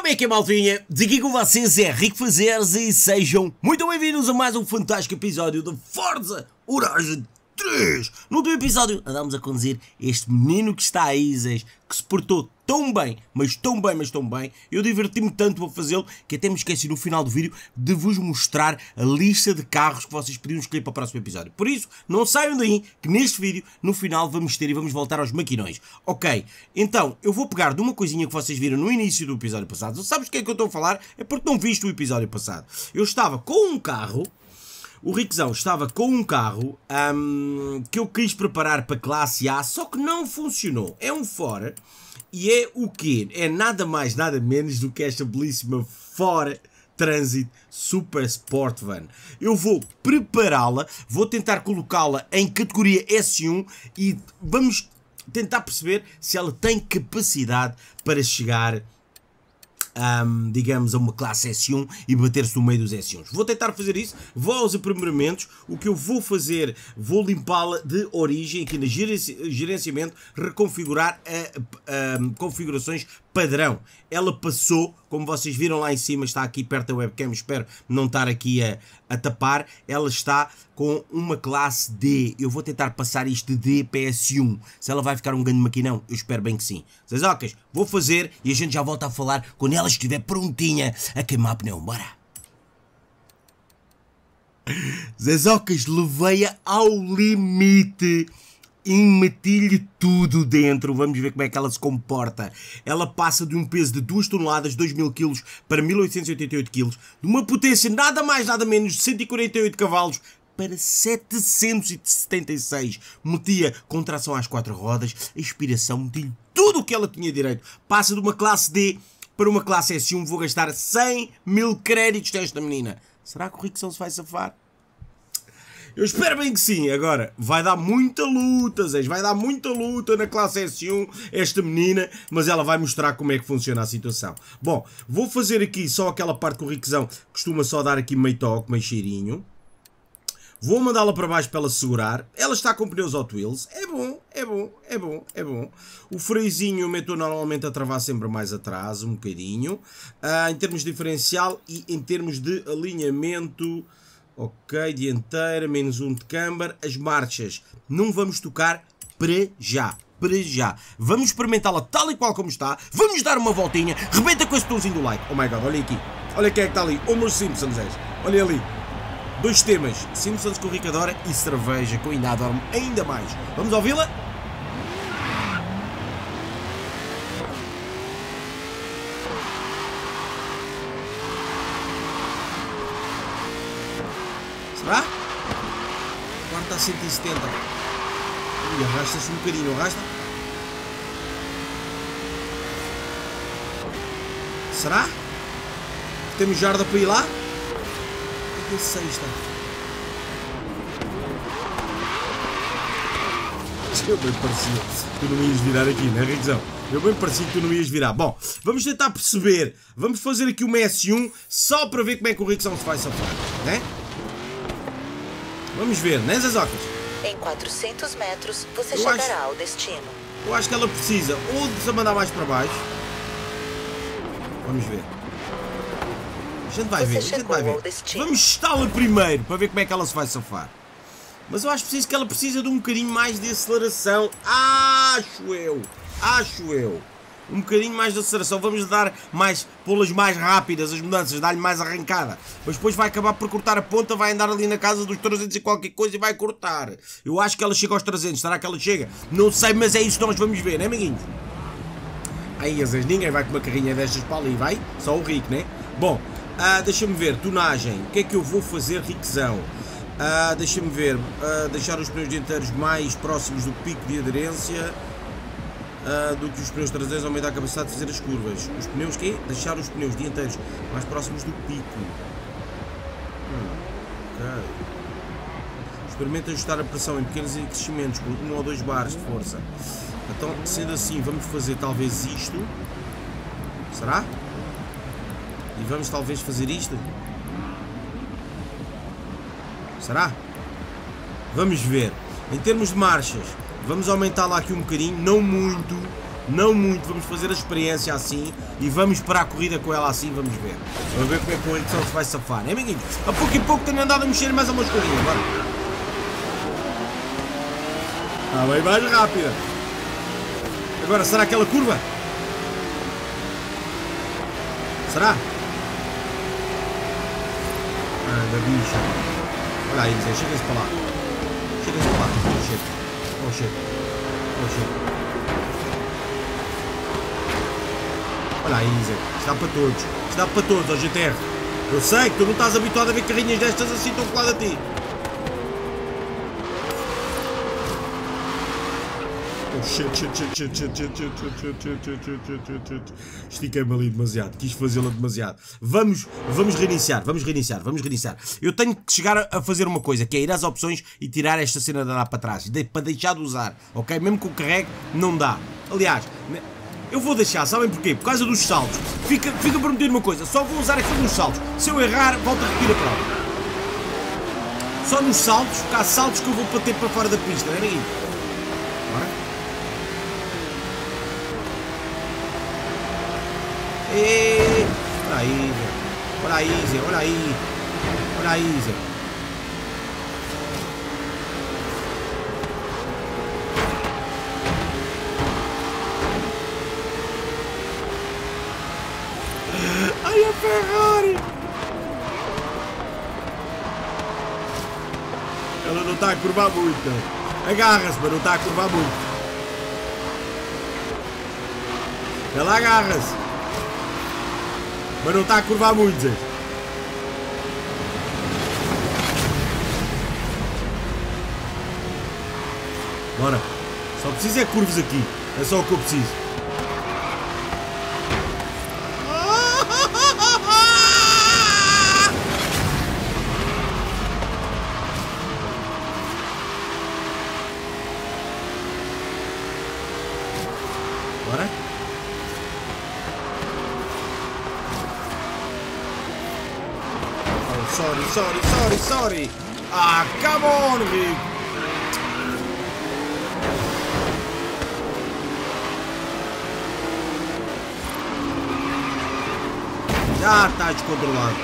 Como é que é, malvinha? Daqui com vocês é Rico Fazeres e sejam muito bem-vindos a mais um fantástico episódio de Forza Horizon 3. No último episódio andámos a conduzir este menino que está aí, Zés, que se portou tão bem, mas tão bem, mas tão bem. Eu diverti-me tanto a fazê-lo que até me esqueci no final do vídeo de vos mostrar a lista de carros que vocês podiam escolher para o próximo episódio. Por isso, não saiam daí que neste vídeo, no final, vamos ter e vamos voltar aos maquinões. Ok, então, eu vou pegar de uma coisinha que vocês viram no início do episódio passado. Sabes o que é que eu estou a falar? É porque não viste o episódio passado. Eu estava com um carro o Riquezão estava com um carro um, que eu quis preparar para classe A, só que não funcionou. É um fora e é o quê? É nada mais, nada menos do que esta belíssima Ford Transit Super Sport Van. Eu vou prepará-la, vou tentar colocá-la em categoria S1 e vamos tentar perceber se ela tem capacidade para chegar um, digamos, a uma classe S1 e bater-se no meio dos S1s. Vou tentar fazer isso, vou aos aprimoramentos, o que eu vou fazer, vou limpá-la de origem, aqui no gerenciamento, reconfigurar a, a, a, configurações padrão. Ela passou, como vocês viram lá em cima, está aqui perto da webcam, espero não estar aqui a, a tapar, ela está com uma classe D. Eu vou tentar passar isto de D para S1. Se ela vai ficar um grande maquinão, eu espero bem que sim. Zezocas, vou fazer e a gente já volta a falar quando ela estiver prontinha a queimar pneu. Bora! Zezocas, levei-a ao limite e meti-lhe tudo dentro. Vamos ver como é que ela se comporta. Ela passa de um peso de 2 toneladas, 2 mil quilos, para 1888 quilos, de uma potência nada mais nada menos de 148 cavalos, para 776. Metia contração às quatro rodas, a inspiração, metia-lhe tudo o que ela tinha direito. Passa de uma classe D para uma classe S1. Vou gastar 100 mil créditos desta menina. Será que o Rickson se vai safar? Eu espero bem que sim. Agora, vai dar muita luta, Zé. Vai dar muita luta na classe S1 esta menina, mas ela vai mostrar como é que funciona a situação. Bom, vou fazer aqui só aquela parte que o Riquezão costuma só dar aqui meio toque, meio cheirinho. Vou mandá-la para baixo para ela segurar. Ela está com pneus Hot Wheels. É bom, é bom, é bom, é bom. O freiozinho eu meto normalmente a travar sempre mais atrás, um bocadinho. Uh, em termos de diferencial e em termos de alinhamento... Ok, dianteira, menos um de câmara. As marchas não vamos tocar para já. Para já. Vamos experimentá-la tal e qual como está. Vamos dar uma voltinha. Rebenta com esse botãozinho do like. Oh my god, olha aqui. Olha quem é que está ali. Homer Simpsons, és. Olha ali. Dois temas. Simpsons com Ricadora e cerveja com ainda adoro ainda mais. Vamos ouvi-la? Será? Agora está a 170. E arrasta-se um bocadinho, arrasta? Será? Temos jarda para ir lá? É sexta. Eu bem parecia que tu não ias virar aqui, não é, Riquezão? Eu bem parecia que tu não ias virar. Bom, vamos tentar perceber. Vamos fazer aqui uma S1 só para ver como é que o Riquezão se vai safar, né? Vamos ver, né, Zezocas? Em 400 metros, você eu chegará acho, ao destino. Eu acho que ela precisa ou de se mandar mais para baixo. Vamos ver. A gente vai você ver, a gente vai ver. Vamos está-la primeiro para ver como é que ela se vai safar. Mas eu acho preciso que ela precisa de um bocadinho mais de aceleração. Acho eu. Acho eu um bocadinho mais de aceleração, vamos dar mais, pô-las mais rápidas, as mudanças, dar-lhe mais arrancada. Mas depois vai acabar por cortar a ponta, vai andar ali na casa dos 300 e qualquer coisa e vai cortar. Eu acho que ela chega aos 300, será que ela chega? Não sei, mas é isso que nós vamos ver, né amiguinhos? Aí, às vezes, ninguém vai com uma carrinha destas para ali, vai? Só o rico, né? Bom, ah, deixa-me ver, tonagem, o que é que eu vou fazer, riquezão? Ah, deixa-me ver, ah, deixar os pneus dianteiros mais próximos do pico de aderência uh, do que os pneus traseiros aumentar a capacidade de fazer as curvas. Os pneus que Deixar os pneus dianteiros mais próximos do pico. Hum. Experimenta ajustar a pressão em pequenos crescimentos por 1 ou 2 bares de força. Então, sendo assim, vamos fazer talvez isto. Será? E vamos talvez fazer isto? Será? Vamos ver. Em termos de marchas, Vamos aumentar lá aqui um bocadinho, não muito, não muito, vamos fazer a experiência assim e vamos para a corrida com ela assim, vamos ver. Vamos ver como é que o Ericsson se vai safar, é amiguinho? A pouco e pouco tenho andado a mexer mais a umas coisinhas, bora. Ah, bem mais rápida. Agora, será aquela curva? Será? Anda, bicha. Olha aí, Zé, chega-se para lá. Chega-se para lá. Chega. Oh, chega. Oh, chega. Olha aí, Zé. Isto dá para todos. Isto dá para todos, ó GTR. Eu sei que tu não estás habituado a ver carrinhas destas assim tão colado a ti. Estiquei-me ali demasiado, quis fazê-la demasiado. Vamos, vamos reiniciar, vamos reiniciar, vamos reiniciar. Eu tenho que chegar a fazer uma coisa, que é ir às opções e tirar esta cena de andar para trás, de, para deixar de usar, ok? Mesmo que o carregue, não dá. Aliás, eu vou deixar, sabem porquê? Por causa dos saltos. Fica, fica prometido uma coisa, só vou usar aquilo nos saltos. Se eu errar, volto a repetir a prova. Só nos saltos, porque há saltos que eu vou bater para fora da pista, não é? E... Olha aí, Zé. Olha aí, Zé. Olha aí. Olha aí, Zé. Ai, a Ferrari! Ela não está a curvar muito. Agarra-se, mas não está a curvar muito. Ela agarra-se. Mas não está a curvar muito, Zé. Bora. Só preciso é curvas aqui. É só o que eu preciso. Ah, come on, Rick. Já está descontrolado.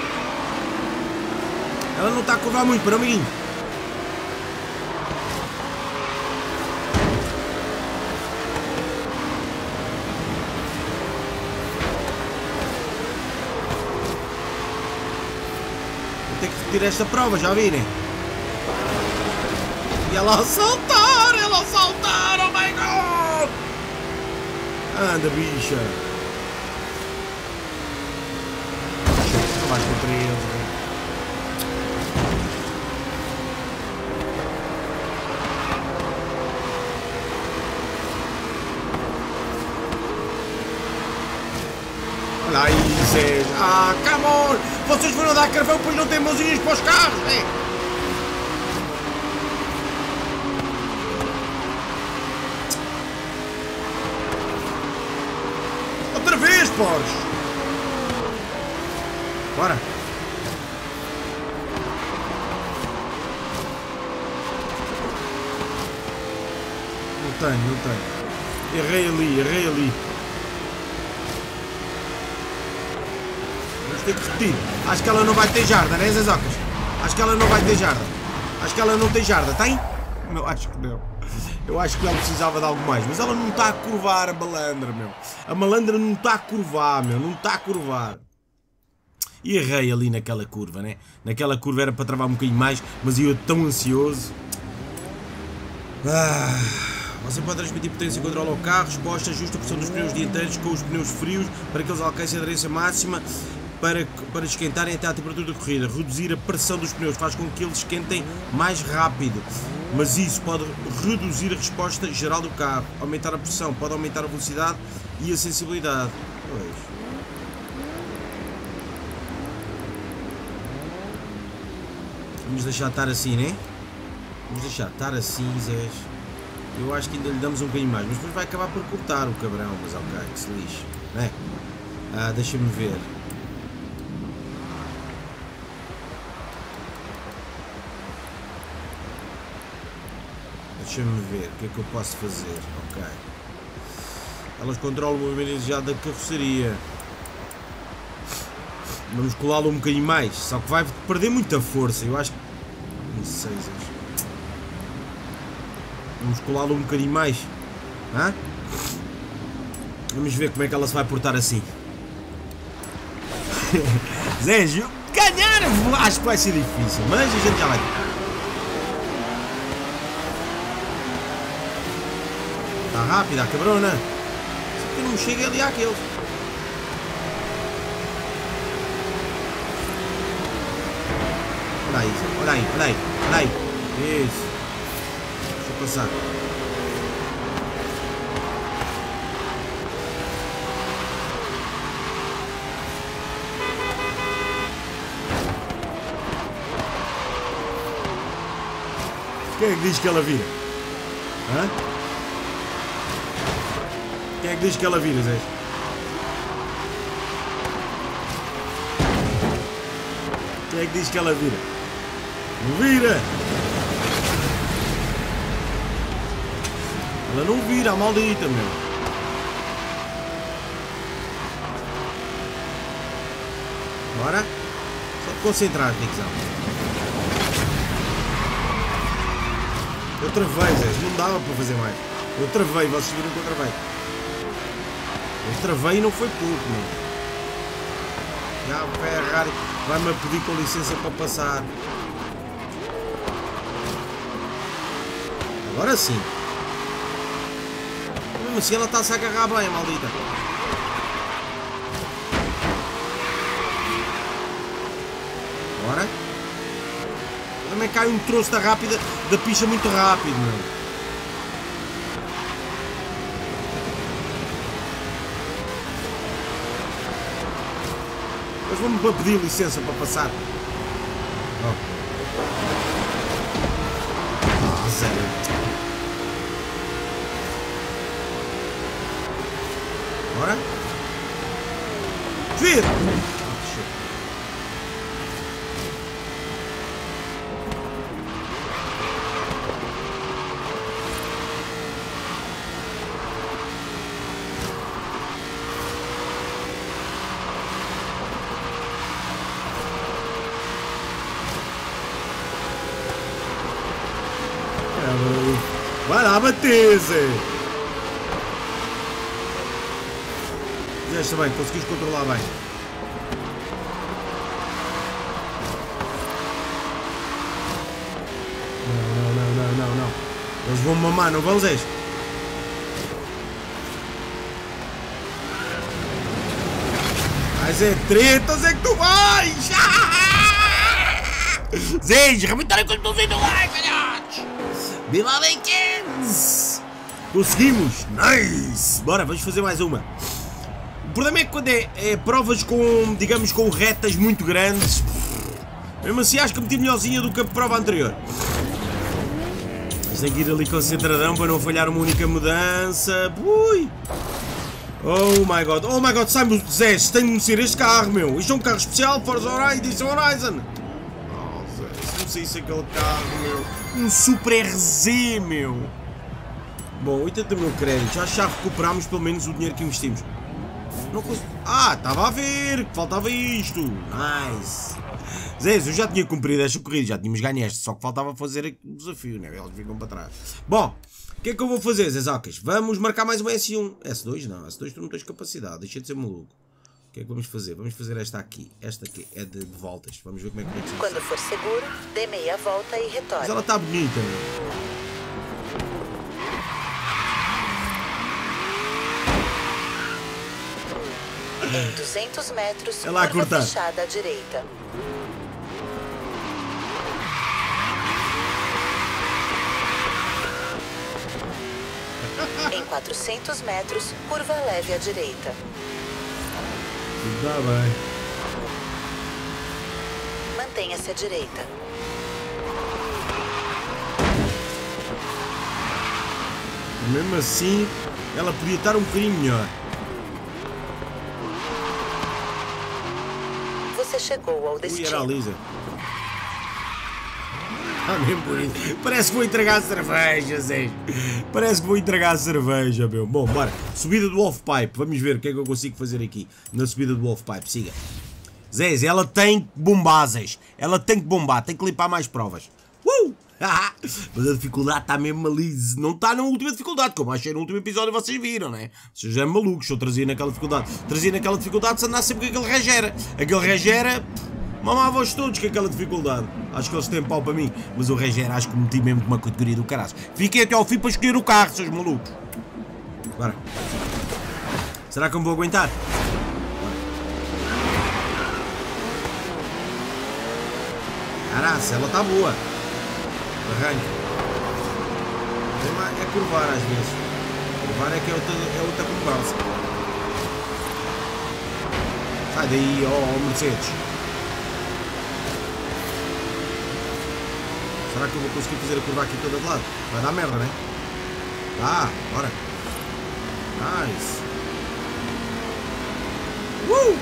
Ela não está a curvar muito para mim. Vou ter que repetir esta prova, já virem? E ela a saltar, ela a saltar, oh my god! Anda, bicha! Não vais contra eles, Olha aí, Zé. Ah, come on! Vocês foram dar carvão, pois não têm mãozinhas para os carros, é? Outra vez, Porsche! Bora! Não tenho, não tenho. Errei ali, errei ali. Vamos ter que repetir. Acho que ela não vai ter jarda, né, Zezocas? Acho que ela não vai ter jarda. Acho que ela não tem jarda, tem? Não, acho que não. Eu acho que ela precisava de algo mais. Mas ela não está a curvar a malandra, meu. A malandra não está a curvar, meu. Não está a curvar. E errei ali naquela curva, né? Naquela curva era para travar um bocadinho mais, mas eu tão ansioso. Ah, você pode transmitir potência e controla o carro. Resposta: ajusta a pressão dos pneus dianteiros com os pneus frios para que eles alcancem a aderência máxima para, para esquentarem até à temperatura da corrida. Reduzir a pressão dos pneus faz com que eles esquentem mais rápido, mas isso pode reduzir a resposta geral do carro. Aumentar a pressão pode aumentar a velocidade e a sensibilidade. Pois. Vamos deixar estar assim, né? Vamos deixar estar assim, Zés. Eu acho que ainda lhe damos um bocadinho mais, mas depois vai acabar por cortar o cabrão, mas ok, que se lixe, né? Ah, deixa-me ver. Deixa-me ver o que é que eu posso fazer, ok. Elas controlam o movimento desejado da carroceria. Vamos colá-lo um bocadinho mais. Só que vai perder muita força. Eu acho que. Não sei. Vamos colá-lo um bocadinho mais. Hã? Vamos ver como é que ela se vai portar assim. Zé, ganhar acho que vai ser difícil, mas a gente já vai Está rápida a cabrona. Só que não chega ali àqueles. Olha aí, olha aí, olha aí, olha aí. Isso. Deixa eu passar. Quem é que diz que ela vira? Hã? É que diz que ela vira, Zé? Quem é que diz que ela vira? Vira! Ela não vira, a maldita, meu. Bora? Só te concentrar, Nickzão. Eu travei, Zé. Não dava para fazer mais. Eu travei, vocês viram que eu travei. Eu travei e não foi pouco, mano. Já o Ferrari vai-me pedir com licença para passar. Agora sim. Mesmo assim ela está-se a agarrar bem, maldita. Bora também cai um troço da rápida, da picha muito rápido, meu. Mas vou-me pedir licença para passar. Oh. Ah, zero. Bora? Vira! Vai lá bater, Zé. Está bem, conseguiste controlar bem. Não, não, não, não, não. Eles vão mamar, não vão, Zé? Mas é treta, Zé, que tu vais! Zé, rebentarem com os meus indo lá, calhotes! Viva! Conseguimos! Nice! Bora, vamos fazer mais uma. Problema é que quando é, é provas com, digamos, com retas muito grandes, mesmo assim acho que meti melhorzinha do que a prova anterior. Mas tem que ir ali concentradão para não falhar uma única mudança. Ui! Oh my god, oh my god, sai-me Zé, tem de conhecer este carro, meu. Isto é um carro especial, Forza Horizon. Oh, Zé, não sei se é aquele carro, meu. Um Super RZ, meu. Bom, 80 mil créditos. Já já recuperámos pelo menos o dinheiro que investimos. Ah, estava a ver que faltava isto. Nice. Zé, eu já tinha cumprido esta corrida, já tínhamos ganho esta, só que faltava fazer o desafio, né? Eles ficam para trás. Bom, o que é que eu vou fazer, Zezocas? Vamos marcar mais um S1. S2 não, S2 tu não tens capacidade, deixa de ser maluco que é que vamos fazer? Vamos fazer esta aqui. Esta aqui é de, de voltas. Vamos ver como é que funciona. Quando for seguro, dê meia volta e retorne. Mas ela está bonita. Em 200 metros, ela a cortar. fechada à direita. em 400 metros, curva leve à direita. Tá bem. Mantenha-se à direita. Mesmo assim, ela podia estar um bocadinho melhor. Você chegou ao destino. Ui, era a Lisa. Mesmo bonito. Parece que vou entregar cerveja, Zé. Parece que vou entregar cerveja, meu. Bom, bora. Subida do Wolfpipe. Vamos ver o que é que eu consigo fazer aqui na subida do Wolfpipe. Siga. Zé, ela tem bombazes. Ela tem que bombar. Tem que limpar mais provas. Mas a dificuldade está mesmo ali. Não está na última dificuldade, como achei no último episódio vocês viram, né? Vocês já é malucos, eu trazia naquela dificuldade. Trazia naquela dificuldade se andasse sempre com aquele regera. Aquele regera Mamava-os todos com aquela dificuldade. Acho que eles têm pau para mim. Mas o Reger acho que meti mesmo com uma categoria do caralho. Fiquei até ao fim para escolher o carro, seus malucos. Bora. Será que eu me vou aguentar? Caraca, ela está boa. Arranca. É curvar às vezes. Curvar é que é outra, é outra conversa. Sai daí, ó oh, Mercedes. Será que eu vou conseguir fazer a curva aqui toda de lado? Vai dar merda, né? Tá, bora. Nice. Uh!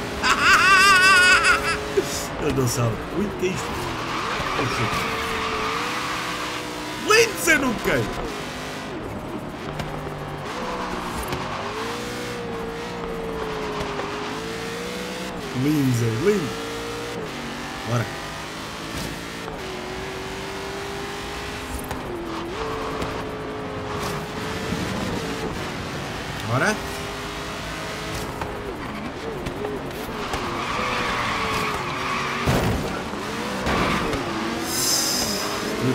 Eu não sabe. Ui, que é isto? Oh, shit. Você não cai. Lindo, lindo. Bora.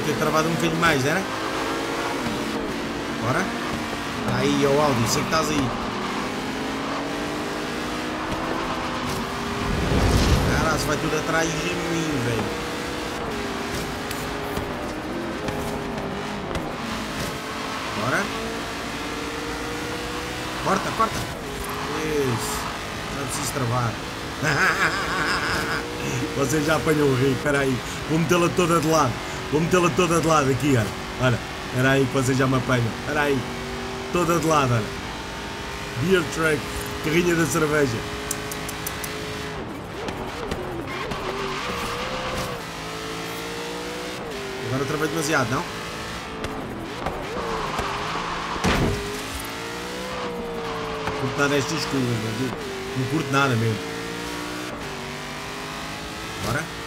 Ter travado um bocadinho mais, era? Bora. Aí, ó Aldi, sei que estás aí. Caralho, vai tudo atrás de mim, velho. Corta, corta. Isso. Não preciso travar. Você já apanhou o rio, espera aí. Vou metê-la toda de lado. Vou metê-la toda de lado aqui, olha. Olha, espera aí que você já me apanha. Espera aí. Toda de lado, olha. Beer truck. Carrinha da cerveja. Agora travei demasiado, não? curto nada destas coisas, não, não curto nada mesmo. Bora?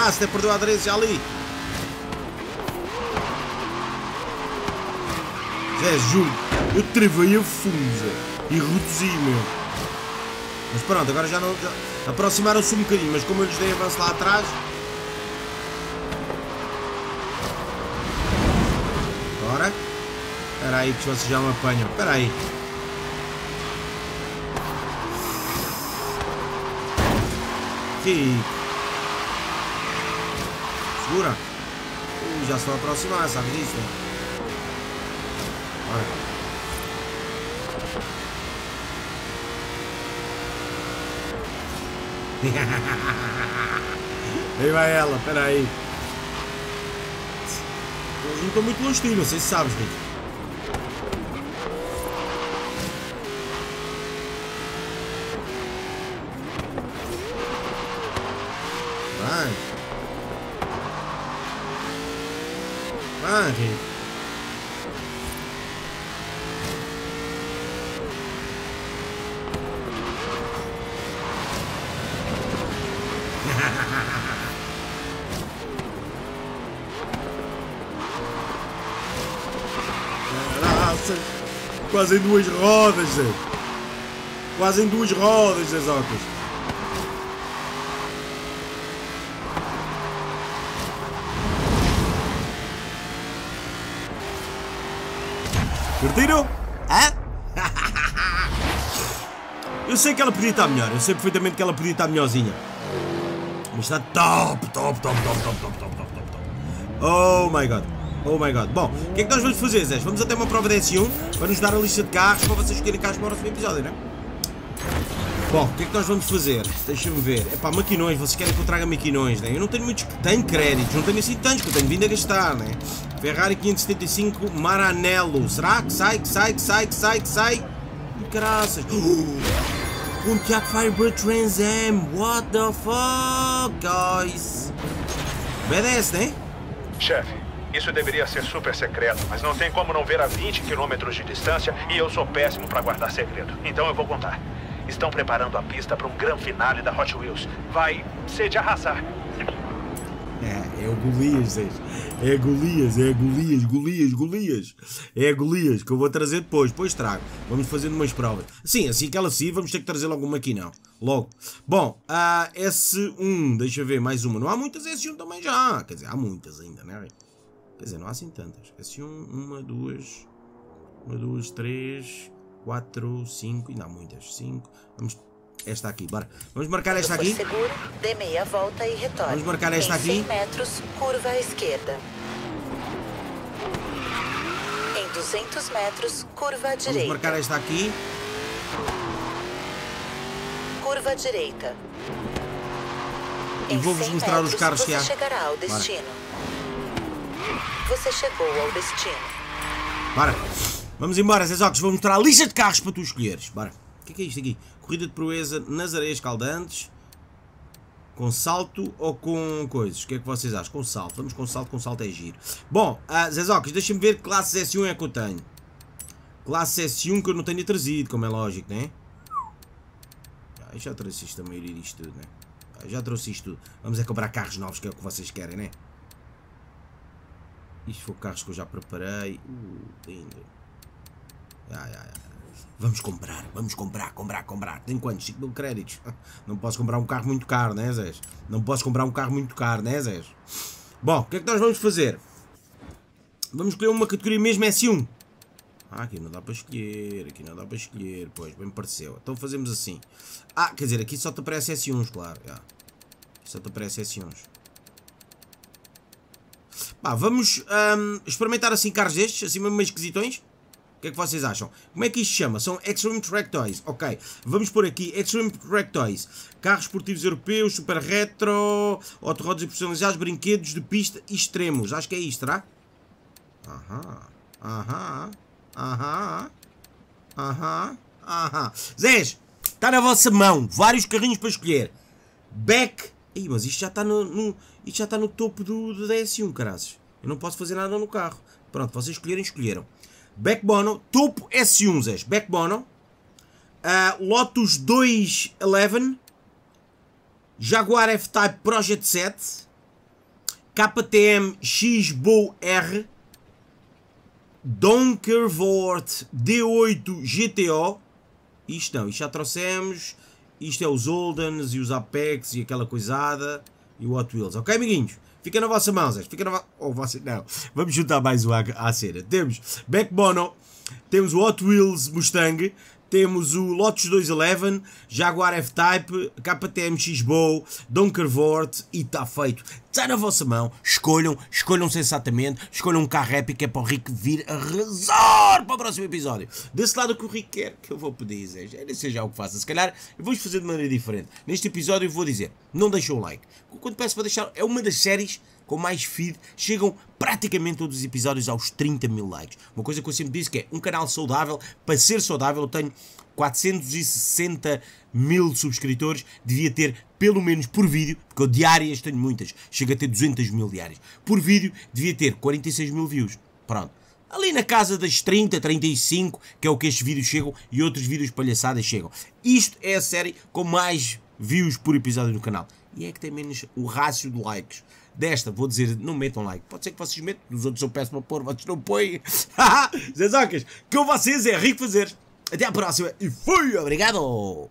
Até perdeu a aderência ali. Zé, juro, eu travei a fundo, e reduzi, meu. Mas pronto, agora já não. Aproximaram-se um bocadinho, mas como eu lhes dei avanço lá atrás, Espera aí que vocês já me apanham. Espera aí. Aqui. Segura. Uh, já estou a aproximar, sabe disso? Olha. aí vai ela, espera aí. Eles não estão muito longe de ti, não sei se sabes, Rico. Quase em duas rodas, Zé. Quase em duas rodas, Zé Zocas. Curtiram? Hã? Eu sei que ela podia estar melhor, eu sei perfeitamente que ela podia estar melhorzinha. Mas está top, top, top, top, top, top, top, top, top. Oh my god. Oh my god. Bom, o que é que nós vamos fazer, Zé? Vamos até uma prova de S1 para nos dar a lista de carros para vocês escolherem carros para o próximo episódio, não é? Bom, o que é que nós vamos fazer? Deixa-me ver. É pá, maquinões, vocês querem que eu traga maquinões, né? Eu não tenho muitos. Tenho créditos, não tenho assim tantos que eu tenho vindo a gastar, né? Ferrari 575 Maranello. Será que sai, que sai, que sai, que sai, que sai? Graças. com Tiago Firebird Trans Am. What the fuck, guys? Obedece, né? Chefe, isso deveria ser super secreto, mas não tem como não ver a 20 quilômetros de distância e eu sou péssimo para guardar segredo. Então eu vou contar. Estão preparando a pista para um grande finale da Hot Wheels. Vai ser de arrasar. É, é o Golias, é. É Golias, é Golias, Golias, Golias. É Golias, que eu vou trazer depois, depois trago. Vamos fazendo umas provas. Sim, assim que ela sim, vamos ter que trazer logo uma aqui, não. Logo. Bom, a S1, deixa eu ver, mais uma. Não há muitas S1 também já. Quer dizer, há muitas ainda, né? Quer dizer, não há assim tantas. S1, uma, duas, uma, duas, três, quatro, cinco, não há muitas. Cinco. Vamos esta aqui, bora. Vamos marcar esta aqui. seguro, dê meia volta e retorne. Vamos marcar esta em aqui. 100 metros, curva à esquerda. Em 200 metros, curva à Vamos direita. marcar esta aqui. Curva à direita. E Em vou-vos 100 mostrar os metros, carros que há. chegará ao Bora. Você chegou ao destino. Bora. Vamos embora, Zé. Vou mostrar a lista de carros para tu escolheres. Bora. O que é, que é isto aqui? Corrida de proeza nas areias caldantes. Com salto ou com coisas? O que é que vocês acham? Com salto. Vamos com salto, com salto é giro. Bom, uh, Zé Zocos, deixa-me ver que classe S1 é que eu tenho. Classe S1 que eu não tenho trazido, como é lógico, né? Ah, já trouxe isto a maioria disto tudo, né? Ah, Já trouxe isto tudo. Vamos é comprar carros novos, que é o que vocês querem, né? Isto foi carros que eu já preparei. Uh, lindo. Vamos comprar, vamos comprar, comprar, comprar. Tem quantos? 5 mil créditos. Não posso comprar um carro muito caro, né, Zés? Não posso comprar um carro muito caro, né, Zés? Bom, o que é que nós vamos fazer? Vamos escolher uma categoria mesmo S1. Ah, aqui não dá para escolher, aqui não dá para escolher. Pois, bem me pareceu. Então fazemos assim. Ah, quer dizer, aqui só te aparece S1s, claro. já. Só te aparece S1s. Pá, vamos ahm, experimentar assim carros destes, assim mesmo esquisitões. O que é que vocês acham? Como é que isto se chama? São Extreme Track Toys. Ok, vamos pôr aqui Extreme Track Toys. Carros esportivos europeus, super retro, autorrodas personalizados, brinquedos de pista extremos. Acho que é isto, será? Aham, aham, aham, aham, aham. Zés, está na vossa mão. Vários carrinhos para escolher. Back. Ih, mas isto já está no, no- isto já está no topo do, do DS1, caras. Eu não posso fazer nada no carro. Pronto, vocês escolheram. Back Bono, topo S1, Zés. Back Bono. Ah, Lotus 211. Jaguar F-Type Project 7. KTM X-Bow R. Donkervoort D8 GTO. Isto não, isto já trouxemos. Isto é os Oldens e os Apex e aquela coisada. E o Hot Wheels, ok, amiguinhos? Fica na vossa mão, Zé. Fica na vossa. Oh. Não. Vamos juntar mais um à, à cena. Temos Back Bono. Temos o Hot Wheels Mustang. Temos o Lotus 211, Jaguar F-Type, KTM X-Bow, Donkervoort e está feito. Está na vossa mão. Escolham, escolham sensatamente. Escolham um carro épico é para o Rico vir arrasar para o próximo episódio. Desse lado o que o Rico quer, que eu vou pedir, sei já o que faça. Se calhar eu vou fazer de maneira diferente. Neste episódio eu vou dizer, não deixem o like. Quando peço para deixar, é uma das séries com mais feed, chegam praticamente todos os episódios aos 30 mil likes. Uma coisa que eu sempre disse que é um canal saudável, para ser saudável eu tenho 460 mil subscritores, devia ter pelo menos por vídeo, porque eu diárias tenho muitas, chego a ter 200 mil diárias. Por vídeo devia ter 46 mil views. Pronto. Ali na casa das 30, 35, que é o que estes vídeos chegam, e outros vídeos palhaçadas chegam. Isto é a série com mais views por episódio no canal. E é que tem menos o rácio de likes. Desta, vou dizer, não metam like. Pode ser que vocês metam, dos outros eu peço para pôr, vocês não põem. Zezocas, com vocês é rico fazer. Até à próxima e fui, obrigado!